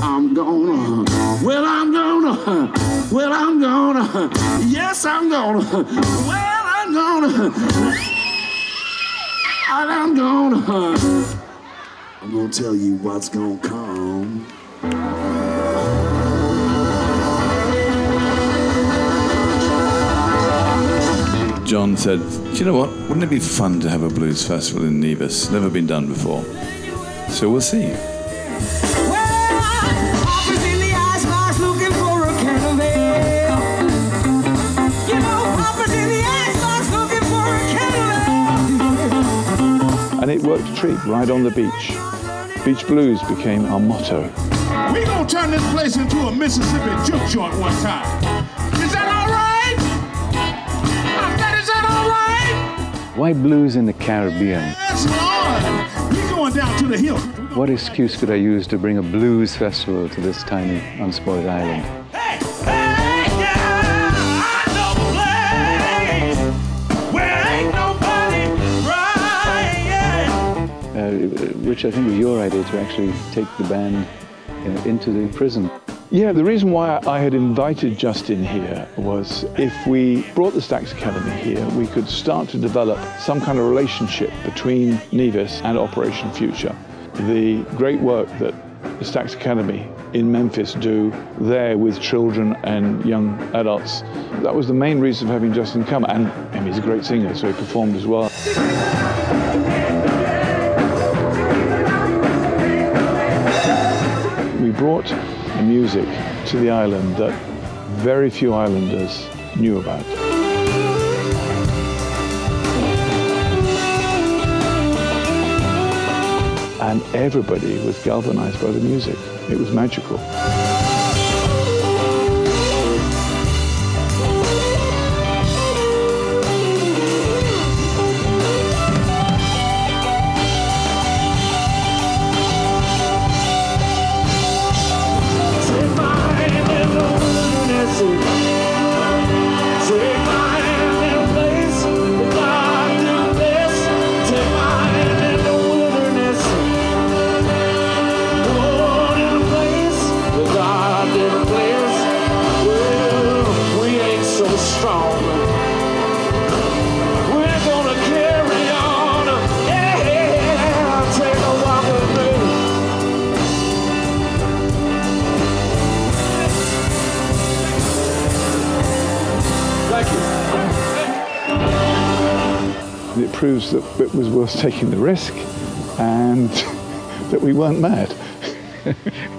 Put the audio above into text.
I'm gonna, well, I'm gonna, well, I'm gonna, yes, I'm gonna, well, I'm gonna, I'm gonna, I'm gonna tell you what's gonna come. John said, Do you know what? Wouldn't it be fun to have a blues festival in Nevis? Never been done before. So we'll see. And it worked a treat right on the beach. Beach Blues became our motto. We gonna turn this place into a Mississippi juke joint one time. Is that all right? I said, is that all right? Why blues in the Caribbean? Yes, Lord. We going down to the hill. What excuse could I use to bring a blues festival to this tiny, unspoiled island? Which I think was your idea to actually take the band you know, into the prison. Yeah, the reason why I had invited Justin here was if we brought the Stax Academy here, we could start to develop some kind of relationship between Nevis and Operation Future. The great work that the Stax Academy in Memphis do there with children and young adults. That was the main reason for having Justin come. And, and he's a great singer, so he performed as well. Brought the music to the island that very few islanders knew about. And everybody was galvanized by the music. It was magical. It proves that it was worth taking the risk and that we weren't mad.